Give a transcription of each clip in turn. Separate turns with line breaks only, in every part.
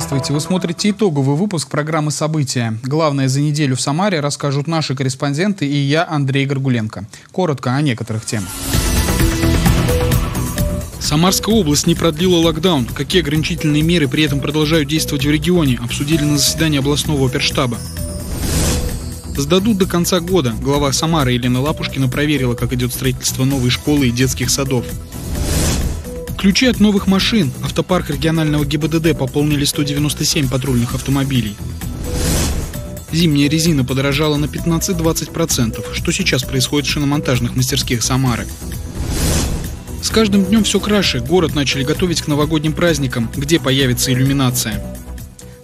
Здравствуйте! Вы смотрите итоговый выпуск программы «События». Главное за неделю в Самаре расскажут наши корреспонденты и я, Андрей Горгуленко. Коротко о некоторых темах. Самарская область не продлила локдаун. Какие ограничительные меры при этом продолжают действовать в регионе, обсудили на заседании областного оперштаба. Сдадут до конца года. Глава Самары Елена Лапушкина проверила, как идет строительство новой школы и детских садов. Ключи от новых машин. Автопарк регионального ГИБДД пополнили 197 патрульных автомобилей. Зимняя резина подорожала на 15-20%. Что сейчас происходит в шиномонтажных мастерских Самары? С каждым днем все краше. Город начали готовить к новогодним праздникам, где появится иллюминация.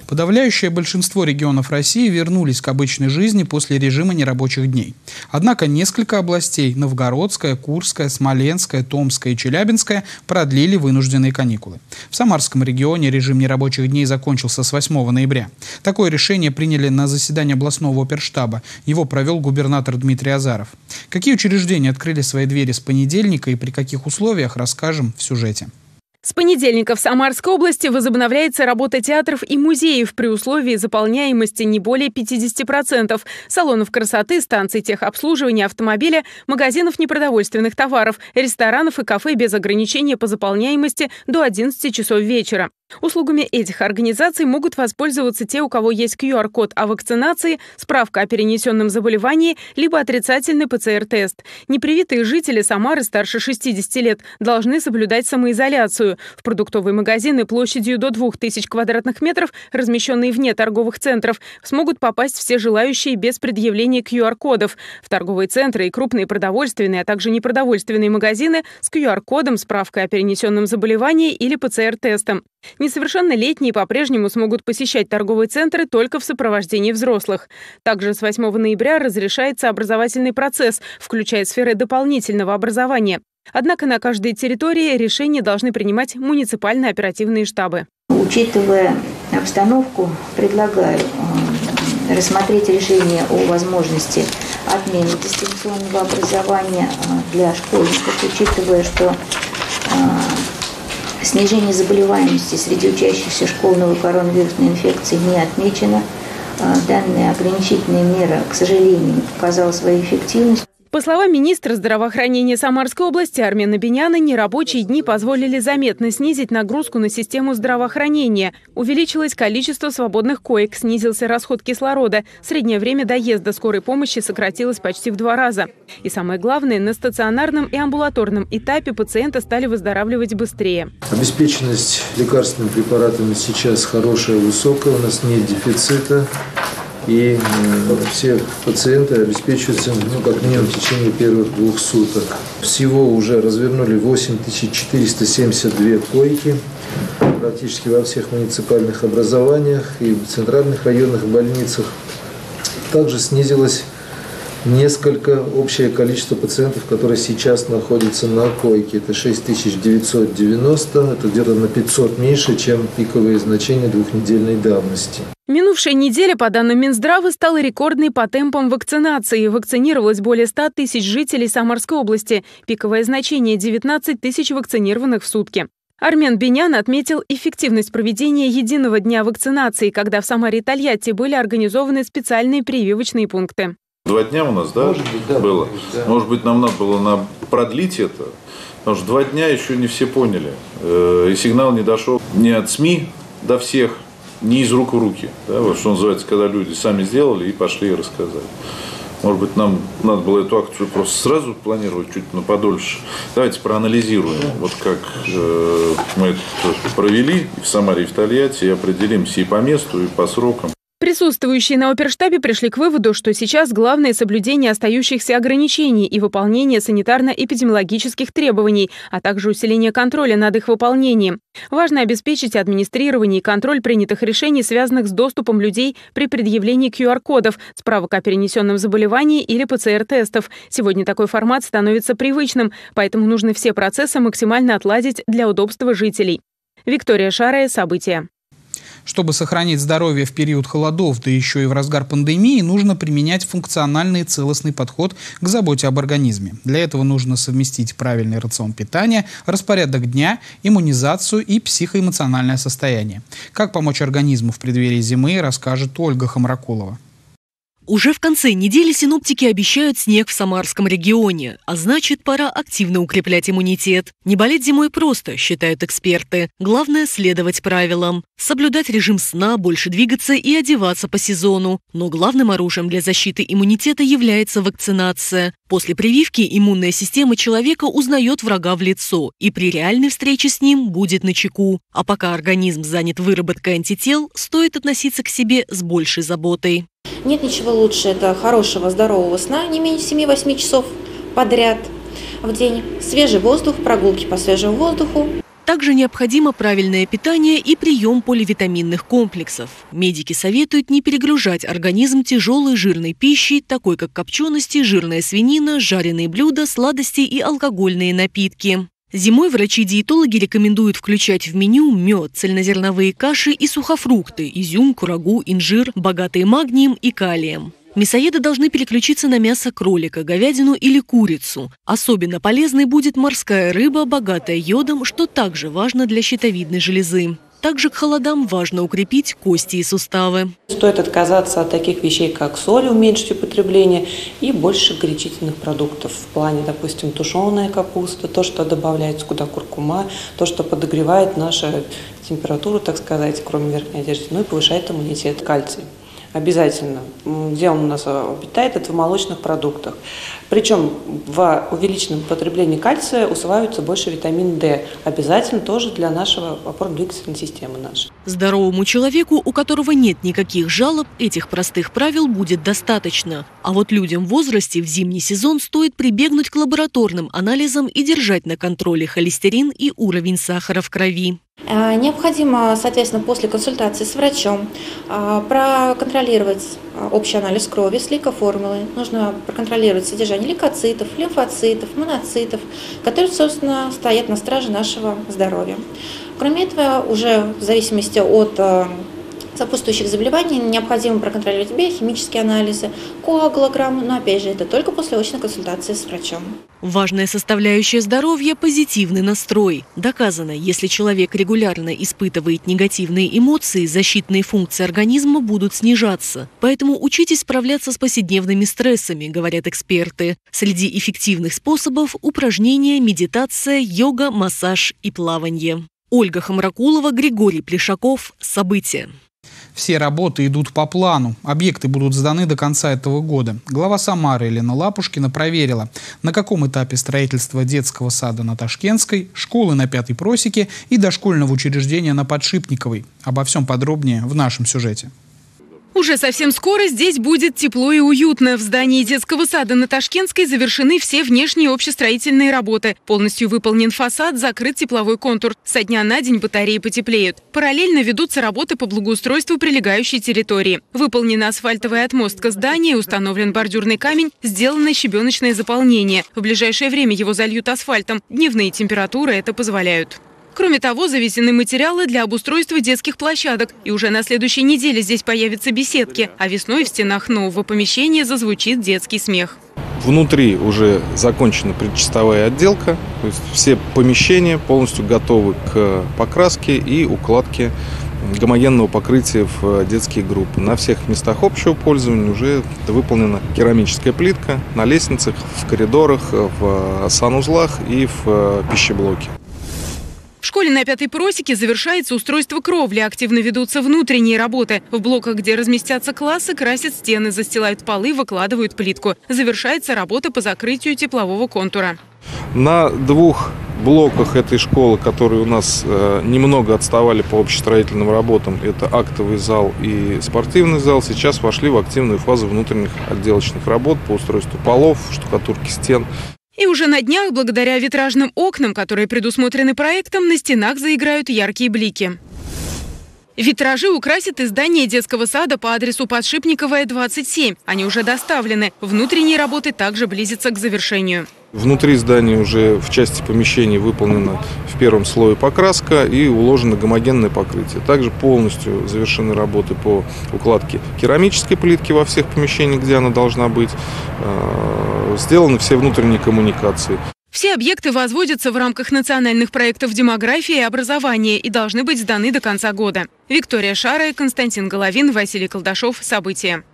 Подавляющее большинство регионов России вернулись к обычной жизни после режима нерабочих дней. Однако несколько областей – Новгородская, Курская, Смоленская, Томская и Челябинская – продлили вынужденные каникулы. В Самарском регионе режим нерабочих дней закончился с 8 ноября. Такое решение приняли на заседании областного оперштаба. Его провел губернатор Дмитрий Азаров. Какие учреждения открыли свои двери с понедельника и при каких условиях, расскажем в сюжете.
С понедельника в Самарской области возобновляется работа театров и музеев при условии заполняемости не более 50%, салонов красоты, станций техобслуживания автомобиля, магазинов непродовольственных товаров, ресторанов и кафе без ограничения по заполняемости до 11 часов вечера. Услугами этих организаций могут воспользоваться те, у кого есть QR-код о вакцинации, справка о перенесенном заболевании, либо отрицательный ПЦР-тест. Непривитые жители Самары старше 60 лет должны соблюдать самоизоляцию. В продуктовые магазины площадью до 2000 квадратных метров, размещенные вне торговых центров, смогут попасть все желающие без предъявления QR-кодов. В торговые центры и крупные продовольственные, а также непродовольственные магазины с QR-кодом, справкой о перенесенном заболевании или ПЦР-тестом. Несовершеннолетние по-прежнему смогут посещать торговые центры только в сопровождении взрослых. Также с 8 ноября разрешается образовательный процесс, включая сферы дополнительного образования. Однако на каждой территории решения должны принимать муниципальные оперативные штабы.
Учитывая обстановку, предлагаю э, рассмотреть решение о возможности отмены дистанционного образования э, для школьников, учитывая, что э, Снижение заболеваемости среди учащихся школ новой коронавирусной инфекции не отмечено. А, данная ограничительная мера, к сожалению, не показала свою эффективность.
По словам министра здравоохранения Самарской области Армена Беняна, нерабочие дни позволили заметно снизить нагрузку на систему здравоохранения. Увеличилось количество свободных коек, снизился расход кислорода. Среднее время доезда скорой помощи сократилось почти в два раза. И самое главное, на стационарном и амбулаторном этапе пациенты стали выздоравливать быстрее.
Обеспеченность лекарственными препаратами сейчас хорошая, высокая, у нас нет дефицита и э, все пациенты обеспечиваются ну, как минимум в течение первых двух суток. Всего уже развернули 8472 койки практически во всех муниципальных образованиях и в центральных районных больницах. Также снизилось несколько общее количество пациентов, которые сейчас находятся на койке. Это 6990, это где-то на 500 меньше, чем пиковые значения двухнедельной давности.
Минувшая неделя, по данным Минздрава, стала рекордной по темпам вакцинации. Вакцинировалось более 100 тысяч жителей Самарской области. Пиковое значение – 19 тысяч вакцинированных в сутки. Армен Бенян отметил эффективность проведения единого дня вакцинации, когда в Самаре и Тольятти были организованы специальные прививочные пункты.
Два дня у нас, да, Может быть, да было? Да. Может быть, нам надо было на продлить это, потому что два дня еще не все поняли. Э, и сигнал не дошел ни от СМИ до всех, не из рук в руки. Да, вот что называется, когда люди сами сделали и пошли и рассказали. Может быть, нам надо было эту акцию просто сразу планировать чуть на подольше. Давайте проанализируем, вот как э, мы это провели в Самаре и в Тольятти, и определимся и по месту, и по срокам.
Присутствующие на оперштабе пришли к выводу, что сейчас главное соблюдение остающихся ограничений и выполнение санитарно-эпидемиологических требований, а также усиление контроля над их выполнением. Важно обеспечить администрирование и контроль принятых решений, связанных с доступом людей при предъявлении QR-кодов, справок о перенесенном заболевании или ПЦР-тестов. Сегодня такой формат становится привычным, поэтому нужно все процессы максимально отладить для удобства жителей. Виктория Шарая, События.
Чтобы сохранить здоровье в период холодов, да еще и в разгар пандемии, нужно применять функциональный целостный подход к заботе об организме. Для этого нужно совместить правильный рацион питания, распорядок дня, иммунизацию и психоэмоциональное состояние. Как помочь организму в преддверии зимы, расскажет Ольга Хамракулова.
Уже в конце недели синоптики обещают снег в Самарском регионе, а значит, пора активно укреплять иммунитет. Не болеть зимой просто, считают эксперты. Главное – следовать правилам. Соблюдать режим сна, больше двигаться и одеваться по сезону. Но главным оружием для защиты иммунитета является вакцинация. После прививки иммунная система человека узнает врага в лицо и при реальной встрече с ним будет на чеку. А пока организм занят выработкой антител, стоит относиться к себе с большей заботой.
Нет ничего лучше это хорошего, здорового сна, не менее 7-8 часов подряд в день, свежий воздух, прогулки по свежему воздуху.
Также необходимо правильное питание и прием поливитаминных комплексов. Медики советуют не перегружать организм тяжелой жирной пищей, такой как копчености, жирная свинина, жареные блюда, сладости и алкогольные напитки. Зимой врачи-диетологи рекомендуют включать в меню мед, цельнозерновые каши и сухофрукты, изюм, курагу, инжир, богатые магнием и калием. Мясоеды должны переключиться на мясо кролика, говядину или курицу. Особенно полезной будет морская рыба, богатая йодом, что также важно для щитовидной железы. Также к холодам важно укрепить кости и суставы.
Стоит отказаться от таких вещей, как соль, уменьшить употребление и больше горячительных продуктов в плане, допустим, тушеная капуста, то, что добавляется куда куркума, то, что подогревает нашу температуру, так сказать, кроме верхней одежды, ну и повышает иммунитет, кальций обязательно. Где он у нас обитает? Это в молочных продуктах. Причем в увеличенном потреблении кальция усваивается больше витамин D. Обязательно тоже для нашего опорно-двигательной системы нашей.
Здоровому человеку, у которого нет никаких жалоб, этих простых правил будет достаточно. А вот людям в возрасте в зимний сезон стоит прибегнуть к лабораторным анализам и держать на контроле холестерин и уровень сахара в крови.
А, необходимо, соответственно, после консультации с врачом а, проконтролировать а, общий анализ крови с лейкоформулой. Нужно проконтролировать содержание лейкоцитов, лимфоцитов, моноцитов, которые, собственно, стоят на страже нашего здоровья. Кроме этого, уже в зависимости от сопутствующих заболеваний необходимо проконтролировать биохимические анализы, коагулограмму, но опять же это только после очной консультации с врачом.
Важная составляющая здоровья – позитивный настрой. Доказано, если человек регулярно испытывает негативные эмоции, защитные функции организма будут снижаться. Поэтому учитесь справляться с повседневными стрессами, говорят эксперты. Среди эффективных способов – упражнения, медитация, йога, массаж и плавание. Ольга Хамракулова, Григорий Плешаков. События.
Все работы идут по плану. Объекты будут сданы до конца этого года. Глава Самары Елена Лапушкина проверила, на каком этапе строительства детского сада на Ташкентской, школы на Пятой Просеке и дошкольного учреждения на Подшипниковой. Обо всем подробнее в нашем сюжете.
Уже совсем скоро здесь будет тепло и уютно. В здании детского сада на Ташкентской завершены все внешние общестроительные работы. Полностью выполнен фасад, закрыт тепловой контур. Со дня на день батареи потеплеют. Параллельно ведутся работы по благоустройству прилегающей территории. Выполнена асфальтовая отмостка здания, установлен бордюрный камень, сделано щебеночное заполнение. В ближайшее время его зальют асфальтом. Дневные температуры это позволяют. Кроме того, завезены материалы для обустройства детских площадок. И уже на следующей неделе здесь появятся беседки, а весной в стенах нового помещения зазвучит детский смех.
Внутри уже закончена предчистовая отделка, то есть все помещения полностью готовы к покраске и укладке гомогенного покрытия в детские группы. На всех местах общего пользования уже выполнена керамическая плитка на лестницах, в коридорах, в санузлах и в пищеблоке.
В школе на Пятой Просеке завершается устройство кровли. Активно ведутся внутренние работы. В блоках, где разместятся классы, красят стены, застилают полы, выкладывают плитку. Завершается работа по закрытию теплового контура.
На двух блоках этой школы, которые у нас э, немного отставали по общестроительным работам, это актовый зал и спортивный зал, сейчас вошли в активную фазу внутренних отделочных работ по устройству полов, штукатурки стен.
И уже на днях, благодаря витражным окнам, которые предусмотрены проектом, на стенах заиграют яркие блики. Витражи украсят и здание детского сада по адресу Подшипниковая, 27. Они уже доставлены. Внутренние работы также близятся к завершению.
Внутри здания уже в части помещений выполнена в первом слое покраска и уложено гомогенное покрытие. Также полностью завершены работы по укладке керамической плитки во всех помещениях, где она должна быть. Э, сделаны все внутренние коммуникации.
Все объекты возводятся в рамках национальных проектов демографии и образования и должны быть сданы до конца года. Виктория Шара, Константин Головин, Василий Колдашов. События.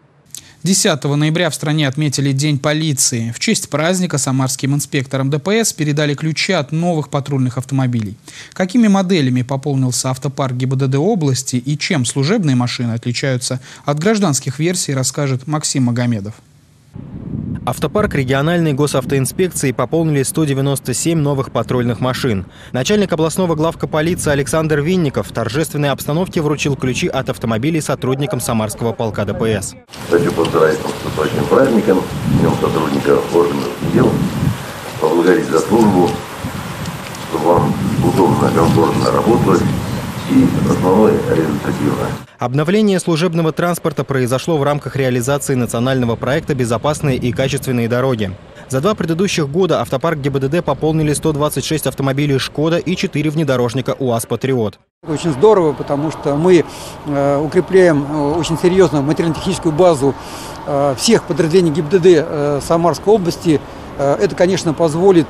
10 ноября в стране отметили День полиции. В честь праздника самарским инспекторам ДПС передали ключи от новых патрульных автомобилей. Какими моделями пополнился автопарк ГИБДД области и чем служебные машины отличаются от гражданских версий, расскажет Максим Магомедов.
Автопарк региональной госавтоинспекции пополнили 197 новых патрульных машин. Начальник областного главка полиции Александр Винников в торжественной обстановке вручил ключи от автомобилей сотрудникам Самарского полка ДПС.
Хочу поздравить с наступающим праздником, Днем сотрудника органов дел, поблагодарить за службу, чтобы вам удобно, комфортно работать и.
Обновление служебного транспорта произошло в рамках реализации национального проекта «Безопасные и качественные дороги». За два предыдущих года автопарк ГИБДД пополнили 126 автомобилей «Шкода» и 4 внедорожника УАЗ «Патриот».
Очень здорово, потому что мы э, укрепляем э, очень серьезно материально-техническую базу э, всех подразделений ГИБДД Самарской области. Это, конечно, позволит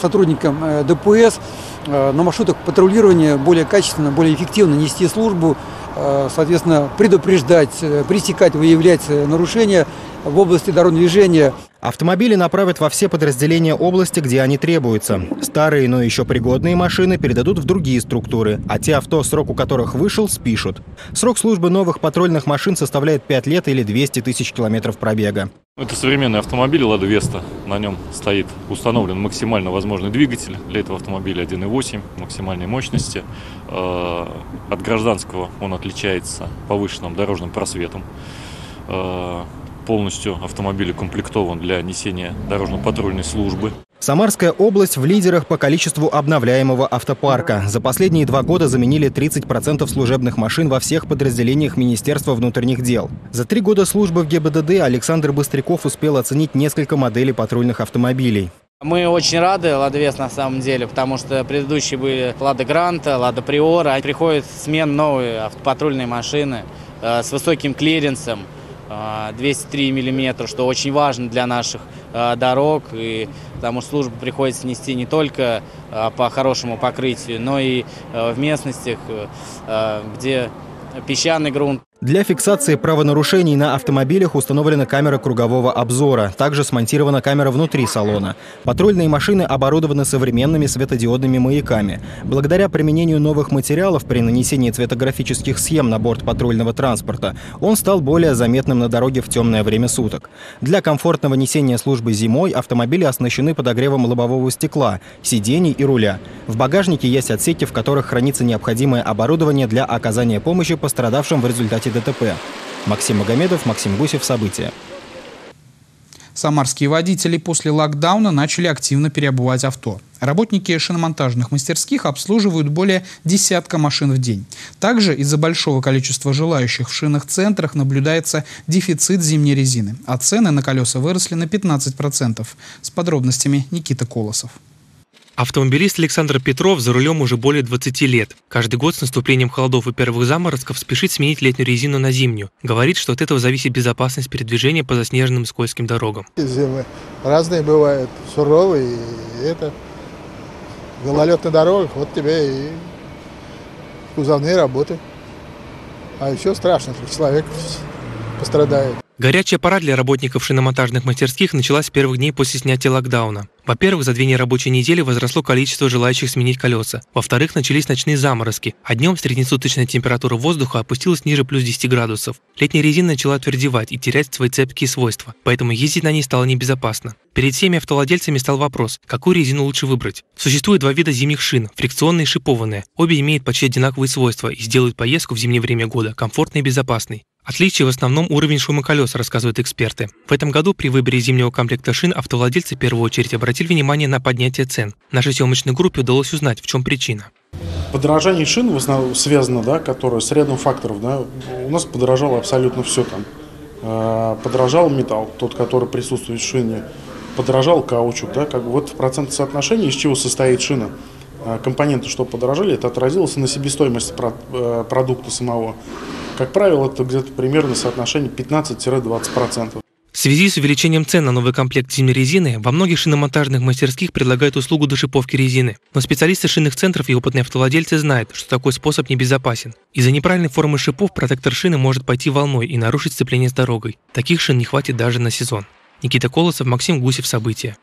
сотрудникам ДПС на маршрутах патрулирования более качественно, более эффективно нести службу Э, соответственно, предупреждать, э, пресекать, выявлять э, нарушения в области дорожного движения.
Автомобили направят во все подразделения области, где они требуются. Старые, но еще пригодные машины передадут в другие структуры, а те авто, срок у которых вышел, спишут. Срок службы новых патрульных машин составляет 5 лет или 200 тысяч километров пробега.
Это современный автомобиль «Лада Веста». На нем стоит установлен максимально возможный двигатель. Для этого автомобиля 1.8 максимальной мощности. Э, от гражданского он отличается повышенным дорожным просветом. Э, полностью автомобиль укомплектован для несения дорожно-патрульной службы.
Самарская область в лидерах по количеству обновляемого автопарка. За последние два года заменили 30% служебных машин во всех подразделениях Министерства внутренних дел. За три года службы в ГИБДД Александр Быстряков успел оценить несколько моделей патрульных автомобилей.
Мы очень рады Ладвес на самом деле, потому что предыдущие были Лада Гранта, Лада Приора. Приходит смен новые патрульные машины э, с высоким клиренсом, 203 э, миллиметра, что очень важно для наших э, дорог, и потому что службу приходится нести не только по хорошему покрытию, но и в местностях, где песчаный грунт.
Для фиксации правонарушений на автомобилях установлена камера кругового обзора. Также смонтирована камера внутри салона. Патрульные машины оборудованы современными светодиодными маяками. Благодаря применению новых материалов при нанесении цветографических схем на борт патрульного транспорта, он стал более заметным на дороге в темное время суток. Для комфортного несения службы зимой автомобили оснащены подогревом лобового стекла, сидений и руля. В багажнике есть отсеки, в которых хранится необходимое оборудование для оказания помощи пострадавшим в результате ДТП. Максим Магомедов, Максим Гусев. События.
Самарские водители после локдауна начали активно переобувать авто. Работники шиномонтажных мастерских обслуживают более десятка машин в день. Также из-за большого количества желающих в шинных центрах наблюдается дефицит зимней резины, а цены на колеса выросли на 15%. С подробностями Никита Колосов.
Автомобилист Александр Петров за рулем уже более 20 лет. Каждый год с наступлением холодов и первых заморозков спешит сменить летнюю резину на зимнюю. Говорит, что от этого зависит безопасность передвижения по заснеженным скользким дорогам.
Зимы разные бывают, суровые, и это гололед на дорогах, вот тебе и кузовные работы. А еще страшно, что человек пострадает.
Горячая пора для работников шиномонтажных мастерских началась с первых дней после снятия локдауна. Во-первых, за две нерабочие недели возросло количество желающих сменить колеса. Во-вторых, начались ночные заморозки, а днем среднесуточная температура воздуха опустилась ниже плюс 10 градусов. Летняя резина начала твердевать и терять свои цепкие свойства, поэтому ездить на ней стало небезопасно. Перед всеми автовладельцами стал вопрос, какую резину лучше выбрать. Существует два вида зимних шин – фрикционные и шипованные. Обе имеют почти одинаковые свойства и сделают поездку в зимнее время года комфортной и безопасной. Отличие в основном уровень шума колес, рассказывают эксперты. В этом году при выборе зимнего комплекта шин автовладельцы в первую очередь обратили внимание на поднятие цен. Нашей съемочной группе удалось узнать, в чем причина.
Подорожание шин в основном связано, да, которое с рядом факторов. Да, у нас подорожало абсолютно все там. Э, подорожал металл, тот, который присутствует в шине, подорожал каучук, да, как вот в процентном соотношении, из чего состоит шина. Э, компоненты, что подорожали, это отразилось на себестоимости э, продукта самого. Как правило, это где-то примерно соотношение 15-20%.
В связи с увеличением цен на новый комплект зимней резины, во многих шиномонтажных мастерских предлагают услугу дошиповки резины. Но специалисты шинных центров и опытные автовладельцы знают, что такой способ небезопасен. Из-за неправильной формы шипов протектор шины может пойти волной и нарушить сцепление с дорогой. Таких шин не хватит даже на сезон. Никита Колосов, Максим Гусев. События.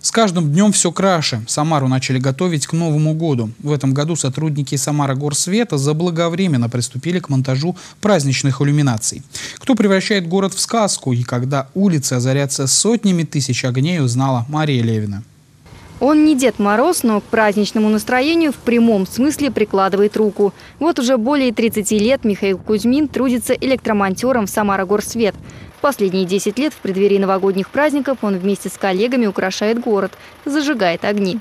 С каждым днем все краше. Самару начали готовить к Новому году. В этом году сотрудники Самара Горсвета заблаговременно приступили к монтажу праздничных иллюминаций. Кто превращает город в сказку и когда улицы озарятся сотнями тысяч огней, узнала Мария Левина.
Он не Дед Мороз, но к праздничному настроению в прямом смысле прикладывает руку. Вот уже более 30 лет Михаил Кузьмин трудится электромонтером в Самара Горсвет. Последние 10 лет в преддверии новогодних праздников он вместе с коллегами украшает город, зажигает огни.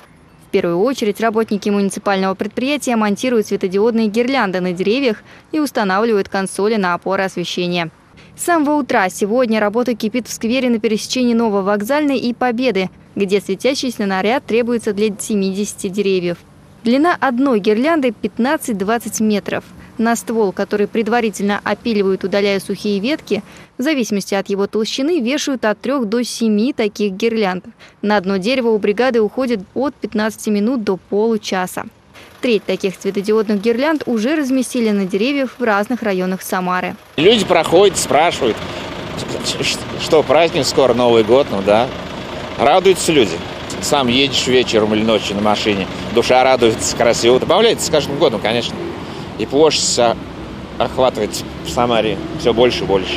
В первую очередь работники муниципального предприятия монтируют светодиодные гирлянды на деревьях и устанавливают консоли на опоры освещения. С самого утра сегодня работа кипит в сквере на пересечении Нововокзальной и Победы, где светящийся наряд требуется для 70 деревьев. Длина одной гирлянды 15-20 метров – на ствол, который предварительно опиливают, удаляя сухие ветки, в зависимости от его толщины вешают от 3 до 7 таких гирлянд. На одно дерево у бригады уходит от 15 минут до получаса. Треть таких светодиодных гирлянд уже разместили на деревьях в разных районах Самары.
Люди проходят, спрашивают, что праздник скоро, Новый год, ну да. Радуются люди. Сам едешь вечером или ночью на машине, душа радуется, красиво. Добавляется с каждым годом, конечно и площадь охватывает в Самаре все больше и больше.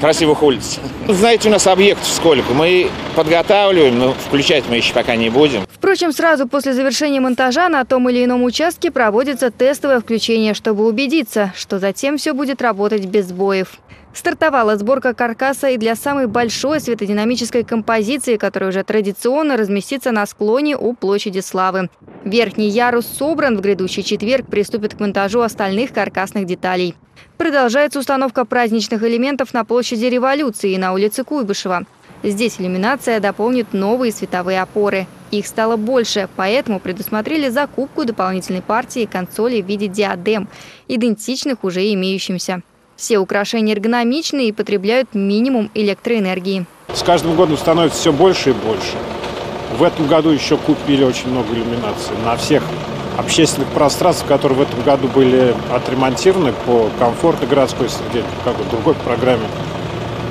Красивых улиц. Знаете, у нас объектов сколько. Мы подготавливаем, но включать мы еще пока не будем.
Впрочем, сразу после завершения монтажа на том или ином участке проводится тестовое включение, чтобы убедиться, что затем все будет работать без сбоев. Стартовала сборка каркаса и для самой большой светодинамической композиции, которая уже традиционно разместится на склоне у площади Славы. Верхний ярус собран, в грядущий четверг приступит к монтажу остальных каркасных деталей. Продолжается установка праздничных элементов на площади Революции и на улице Куйбышева. Здесь иллюминация дополнит новые световые опоры. Их стало больше, поэтому предусмотрели закупку дополнительной партии консолей в виде диадем, идентичных уже имеющимся. Все украшения эргономичны и потребляют минимум электроэнергии.
С каждым годом становится все больше и больше. В этом году еще купили очень много иллюминаций на всех общественных пространствах, которые в этом году были отремонтированы по комфортной городской среде, какой-то другой программе.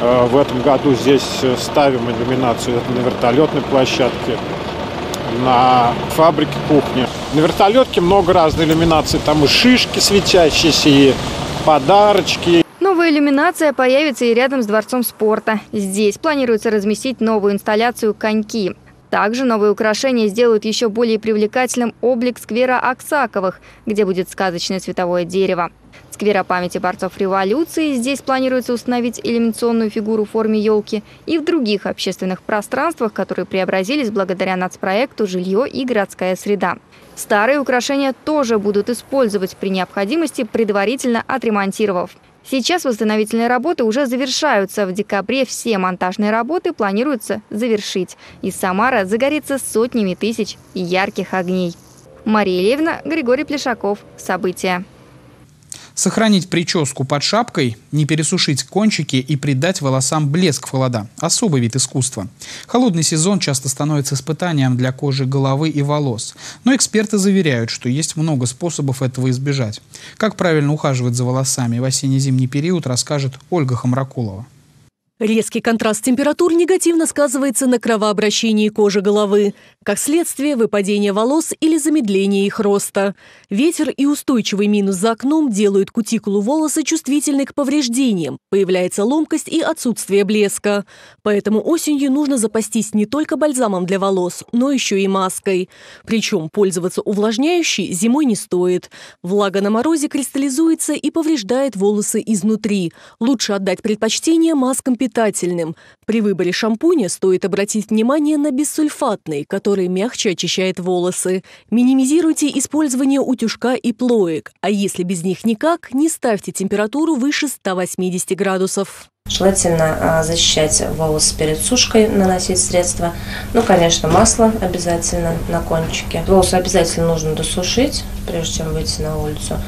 Э, в этом году здесь ставим иллюминацию на вертолетной площадке, на фабрике кухни. На вертолетке много разной иллюминации, там и шишки светящиеся, и подарочки.
Новая иллюминация появится и рядом с Дворцом спорта. Здесь планируется разместить новую инсталляцию «Коньки». Также новые украшения сделают еще более привлекательным облик сквера Аксаковых, где будет сказочное световое дерево. Сквера памяти борцов революции здесь планируется установить иллюминационную фигуру в форме елки и в других общественных пространствах, которые преобразились благодаря нацпроекту «Жилье и городская среда». Старые украшения тоже будут использовать при необходимости, предварительно отремонтировав. Сейчас восстановительные работы уже завершаются. В декабре все монтажные работы планируется завершить. Из Самара загорится сотнями тысяч ярких огней. Мария Левна, Григорий Плешаков. События.
Сохранить прическу под шапкой, не пересушить кончики и придать волосам блеск в холода – особый вид искусства. Холодный сезон часто становится испытанием для кожи головы и волос. Но эксперты заверяют, что есть много способов этого избежать. Как правильно ухаживать за волосами в осенне-зимний период, расскажет Ольга Хамракулова.
Резкий контраст температур негативно сказывается на кровообращении кожи головы, как следствие выпадения волос или замедления их роста. Ветер и устойчивый минус за окном делают кутикулу волоса чувствительной к повреждениям, появляется ломкость и отсутствие блеска. Поэтому осенью нужно запастись не только бальзамом для волос, но еще и маской. Причем пользоваться увлажняющей зимой не стоит. Влага на морозе кристаллизуется и повреждает волосы изнутри. Лучше отдать предпочтение маскам питания питательным. При выборе шампуня стоит обратить внимание на бессульфатный, который мягче очищает волосы. Минимизируйте использование утюжка и плоек, а если без них никак, не ставьте температуру выше 180 градусов.
Желательно а, защищать волосы перед сушкой, наносить средства. Ну, конечно, масло обязательно на кончике. Волосы обязательно нужно досушить, прежде чем выйти на улицу.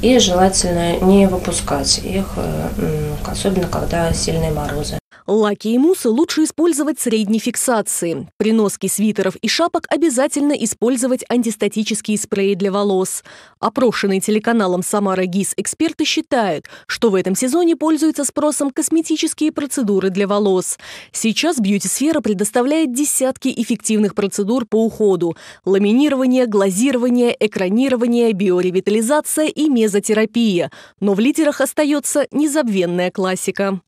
И желательно не выпускать их, э, особенно когда сильные морозы.
Лаки и муссы лучше использовать средней фиксации. При носке свитеров и шапок обязательно использовать антистатические спреи для волос. Опрошенные телеканалом «Самара ГИС» эксперты считают, что в этом сезоне пользуются спросом косметические процедуры для волос. Сейчас бьюти-сфера предоставляет десятки эффективных процедур по уходу. Ламинирование, глазирование, экранирование, биоревитализация и мезотерапия. Но в лидерах остается незабвенная классика.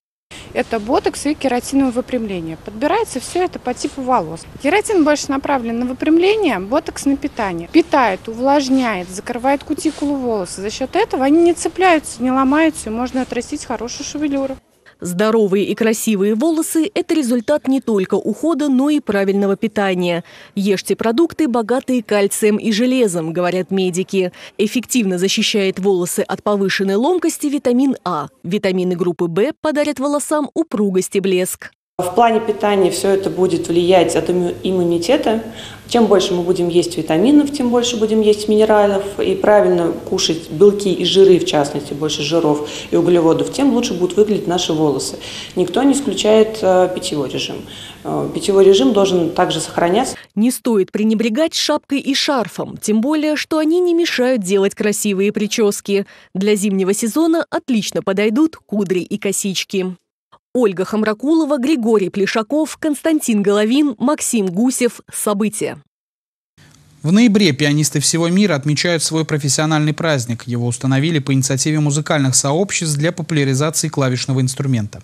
Это ботокс и кератиновое выпрямление. Подбирается все это по типу волос. Кератин больше направлен на выпрямление, ботокс на питание. Питает, увлажняет, закрывает кутикулу волоса. За счет этого они не цепляются, не ломаются, и можно отрастить хорошую шевелюру.
Здоровые и красивые волосы – это результат не только ухода, но и правильного питания. Ешьте продукты, богатые кальцием и железом, говорят медики. Эффективно защищает волосы от повышенной ломкости витамин А. Витамины группы В подарят волосам упругость и блеск.
В плане питания все это будет влиять от иммунитета. Чем больше мы будем есть витаминов, тем больше будем есть минералов. И правильно кушать белки и жиры, в частности, больше жиров и углеводов, тем лучше будут выглядеть наши волосы. Никто не исключает э, питьевой режим. Э, питьевой режим должен также сохраняться.
Не стоит пренебрегать шапкой и шарфом, тем более, что они не мешают делать красивые прически. Для зимнего сезона отлично подойдут кудри и косички. Ольга Хамракулова, Григорий Плешаков, Константин Головин, Максим Гусев. События.
В ноябре пианисты всего мира отмечают свой профессиональный праздник. Его установили по инициативе музыкальных сообществ для популяризации клавишного инструмента.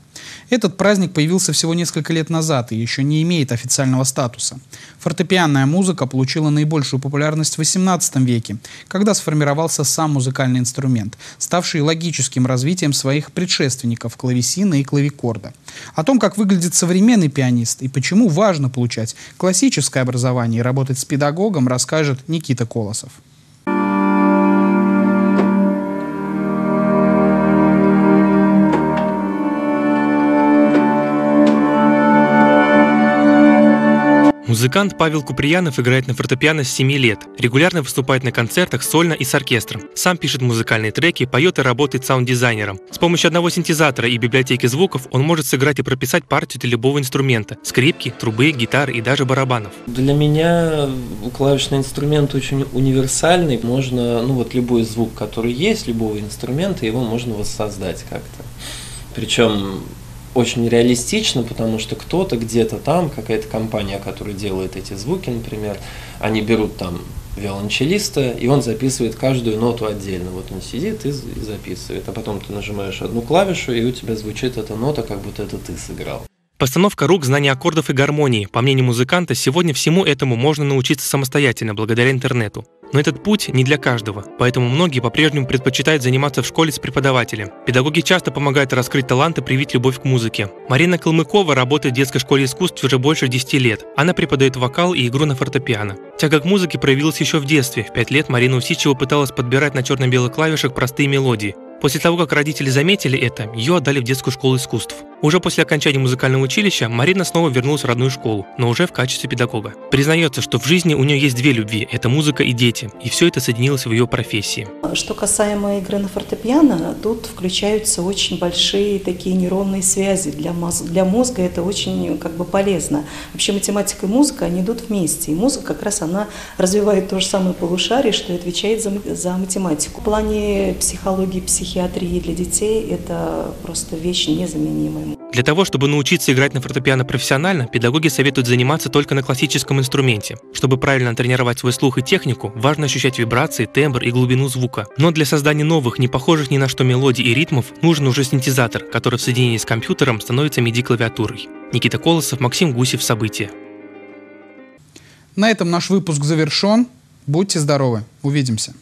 Этот праздник появился всего несколько лет назад и еще не имеет официального статуса. Фортепианная музыка получила наибольшую популярность в XVIII веке, когда сформировался сам музыкальный инструмент, ставший логическим развитием своих предшественников клавесина и клавикорда. О том, как выглядит современный пианист и почему важно получать классическое образование и работать с педагогом, рассказывает расскажет Никита Колосов.
Музыкант Павел Куприянов играет на фортепиано с 7 лет. Регулярно выступает на концертах сольно и с оркестром. Сам пишет музыкальные треки, поет и работает саунд-дизайнером. С помощью одного синтезатора и библиотеки звуков он может сыграть и прописать партию для любого инструмента – скрипки, трубы, гитары и даже барабанов.
Для меня клавишный инструмент очень универсальный. Можно, ну вот любой звук, который есть, любого инструмента, его можно воссоздать как-то. Причем очень реалистично, потому что кто-то где-то там, какая-то компания, которая делает эти звуки, например, они берут там виолончелиста, и он записывает каждую ноту отдельно. Вот он сидит и, и записывает, а потом ты нажимаешь одну клавишу, и у тебя звучит эта нота, как будто это ты сыграл.
Постановка рук, знание аккордов и гармонии. По мнению музыканта, сегодня всему этому можно научиться самостоятельно, благодаря интернету. Но этот путь не для каждого, поэтому многие по-прежнему предпочитают заниматься в школе с преподавателем. Педагоги часто помогают раскрыть талант и привить любовь к музыке. Марина Калмыкова работает в детской школе искусств уже больше 10 лет. Она преподает вокал и игру на фортепиано. Тяга к музыке проявилась еще в детстве. В 5 лет Марина усидчиво пыталась подбирать на черно-белых клавишах простые мелодии. После того, как родители заметили это, ее отдали в детскую школу искусств. Уже после окончания музыкального училища Марина снова вернулась в родную школу, но уже в качестве педагога. Признается, что в жизни у нее есть две любви – это музыка и дети, и все это соединилось в ее профессии.
Что касаемо игры на фортепиано, тут включаются очень большие такие нейронные связи. Для, мозга, для мозга это очень как бы полезно. Вообще математика и музыка, они идут вместе. И музыка как раз она развивает то же самое полушарие, что и отвечает за, за математику. В плане психологии, психиатрии для детей это просто вещь незаменимая.
Для того, чтобы научиться играть на фортепиано профессионально, педагоги советуют заниматься только на классическом инструменте. Чтобы правильно тренировать свой слух и технику, важно ощущать вибрации, тембр и глубину звука. Но для создания новых, не похожих ни на что мелодий и ритмов, нужен уже синтезатор, который в соединении с компьютером становится MIDI-клавиатурой. Никита Колосов, Максим Гусев. События.
На этом наш выпуск завершен. Будьте здоровы. Увидимся.